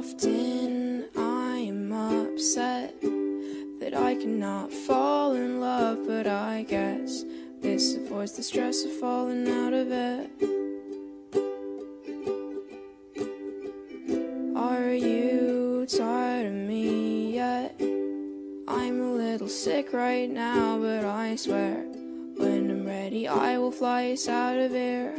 Often I'm upset that I cannot fall in love, but I guess this avoids the stress of falling out of it. Are you tired of me yet? I'm a little sick right now, but I swear when I'm ready, I will fly us out of here.